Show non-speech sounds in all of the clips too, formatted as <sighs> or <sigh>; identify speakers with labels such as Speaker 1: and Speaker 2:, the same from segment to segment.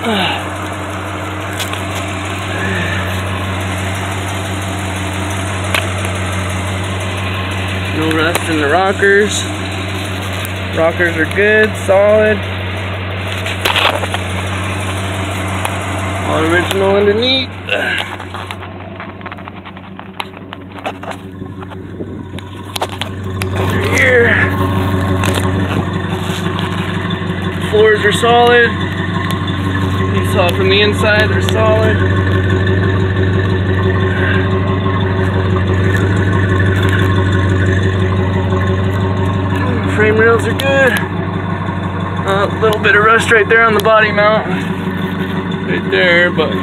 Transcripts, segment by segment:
Speaker 1: <sighs> No rust in the rockers. Rockers are good, solid. All original underneath. <sighs> Here. Floors are solid. Saw from the inside, they're solid. Frame rails are good. A little bit of rust right there on the body mount. Right there, but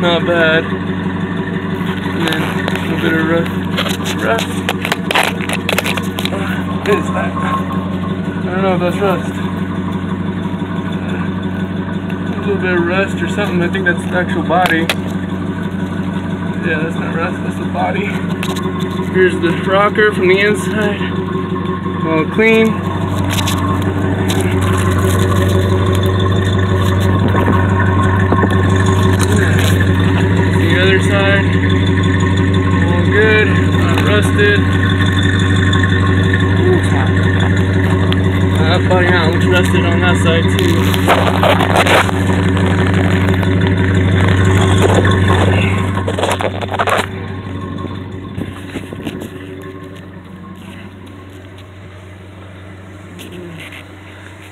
Speaker 1: not bad. And then a little bit of rust. Rust. What is that? I don't know if that's rust. A little bit of rust or something. I think that's the actual body. Yeah, that's not rust, that's the body. Here's the rocker from the inside. All clean. The other side, all good, not rusted. Ooh, it's hot. Uh, That on that side too.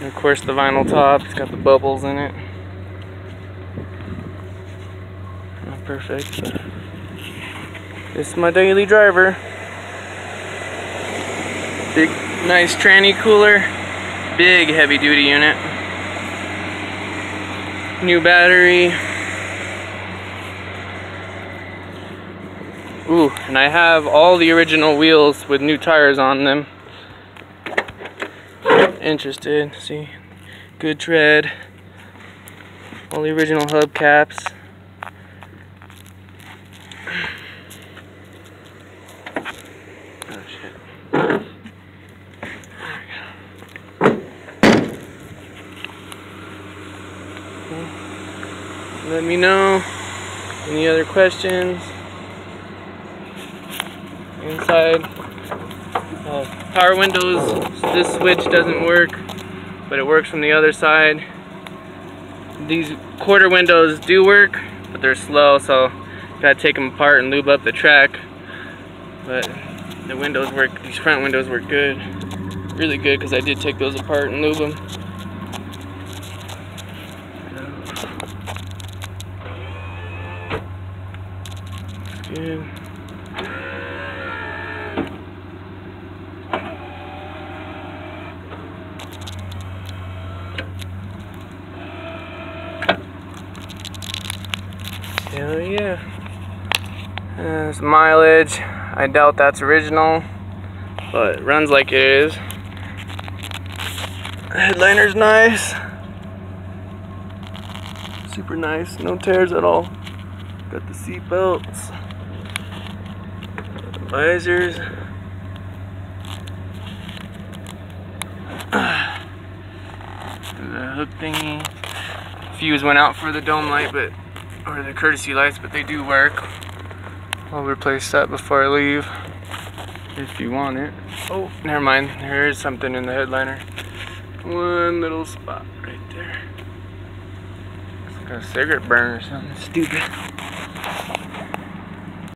Speaker 1: And of course the vinyl top, it's got the bubbles in it. Not perfect, but this is my daily driver. Big, nice tranny cooler, big heavy duty unit. New battery. Ooh, and I have all the original wheels with new tires on them interested, see, good tread, all the original hubcaps. Oh shit. Let me know any other questions inside uh, power windows, this switch doesn't work, but it works from the other side. These quarter windows do work, but they're slow, so gotta take them apart and lube up the track. But the windows work, these front windows work good. Really good, because I did take those apart and lube them. Good. Hell yeah. There's mileage. I doubt that's original, but runs like it is. Headliner's nice. Super nice. No tears at all. Got the seat belts. Visors. <sighs> The hook thingy. Fuse went out for the dome light, but or the courtesy lights, but they do work. I'll replace that before I leave if you want it. Oh, never mind. There is something in the headliner. One little spot right there. It's like a cigarette burn or something stupid.